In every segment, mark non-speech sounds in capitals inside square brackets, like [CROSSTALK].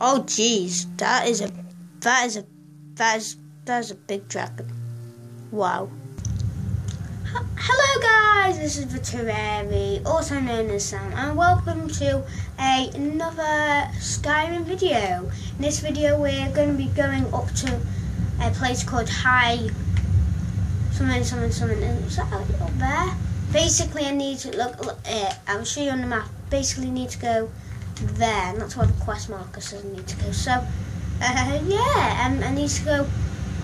Oh jeez, that is a that is a that is that is a big dragon. Wow. H- Hello guys, this is the Veterari, also known as Sam, and welcome to a, another Skyrim video. In this video we're going to be going up to a place called High something something something is that up there? Basically I need to look, look uh, I'll show you on the map. Basically need to go there, and that's where the quest marker says I need to go. So uh, yeah, um, I need to go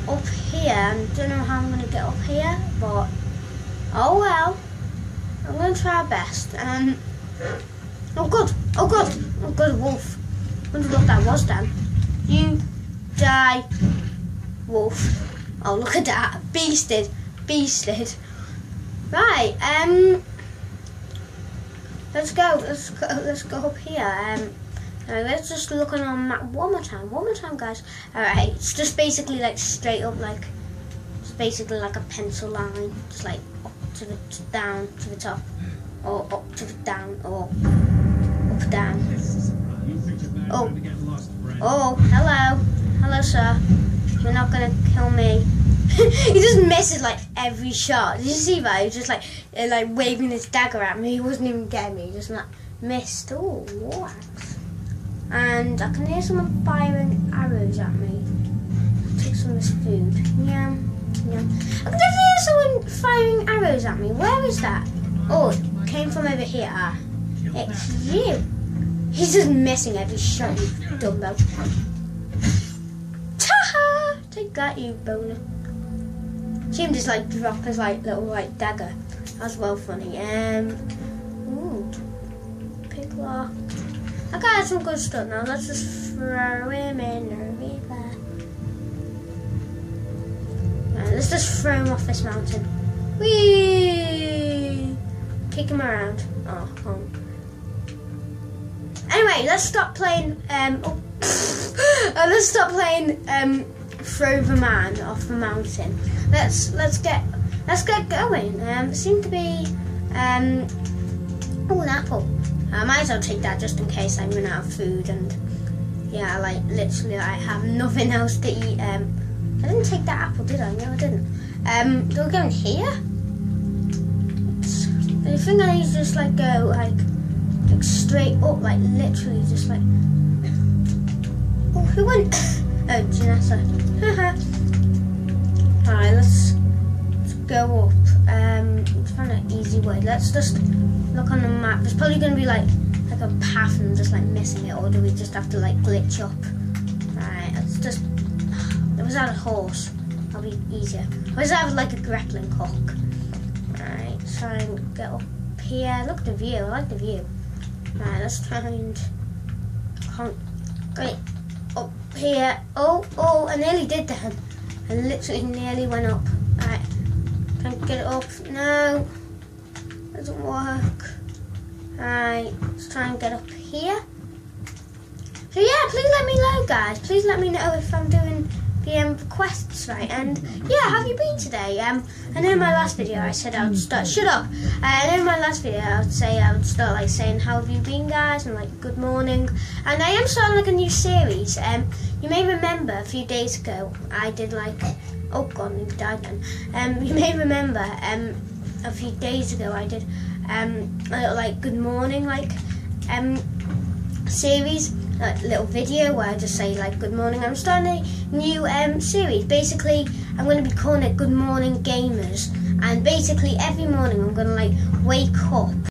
up here and don't know how I'm gonna get up here, but oh well. I'm gonna try our best. Um Oh good, oh good, oh good wolf. Wonder what that was then. You die wolf. Oh look at that. Beasted. Beasted. Right, um let's go, let's go let's go up here. Um let's just look on our map one more time, one more time guys. Alright, it's just basically like straight up like it's basically like a pencil line. Just like up to the to down to the top. Or up to the down or up down. Oh. Oh, hello. Hello sir. You're not gonna kill me. [LAUGHS] he just misses like every shot. Did you see that? He was just like uh, like waving his dagger at me. He wasn't even getting me. He just like missed. Oh, axe. And I can hear someone firing arrows at me. Take some of this food. Yeah, yeah. I can definitely hear someone firing arrows at me. Where is that? Oh, it came from over here. Ah, It's you. He's just missing every shot, you dumbo. Ta-ha! Take that, you boner. Him just like drop his like little like dagger. That's well funny. Um, ooh, pick lock. I got some good stuff now. Let's just throw him in the river. Right, let's just throw him off this mountain. Whee! Kick him around. Oh, home. Anyway, let's stop playing. Um, oh, [LAUGHS] let's stop playing. Um, throw the man off the mountain. Let's let's get let's get going. Um, it seemed to be um, oh an apple. I might as well take that just in case I run out of food and yeah, like literally I have nothing else to eat. Um, I didn't take that apple, did I? No, I didn't. Um, do we go in here? I think I need to just like go like like straight up, like literally just like. [COUGHS] Oh, who went? [COUGHS] Oh, Janessa. Alright, let's, go up. Um, let's find an easy way. Let's just look on the map. There's probably going to be like like a path and just like missing it, or do we just have to like glitch up? Alright, let's just. There was that a horse. That'll be easier. Is that like a grappling hook? Alright, and get up here. Look at the view. I like the view. Alright, let's try and. Great here. Oh, oh, I nearly did that. I literally nearly went up. Right, can't get it up. No, doesn't work. Right, let's try and get up here. So yeah, please let me know, guys. Please let me know if I'm doing the um, quests right. And yeah, how have you been today? Um, I know in my last video I said I would start. Shut up. Uh, I know in my last video I would say I would start like saying how have you been, guys, and like good morning. And I am starting like a new series. Um, you may remember a few days ago I did like oh god, he died then. Um, [LAUGHS] you may remember um a few days ago I did um like good morning like um series like little video where I just say like good morning. I'm starting a new um, series. Basically, I'm going to be calling it Good Morning Gamers, and basically every morning I'm going to like wake up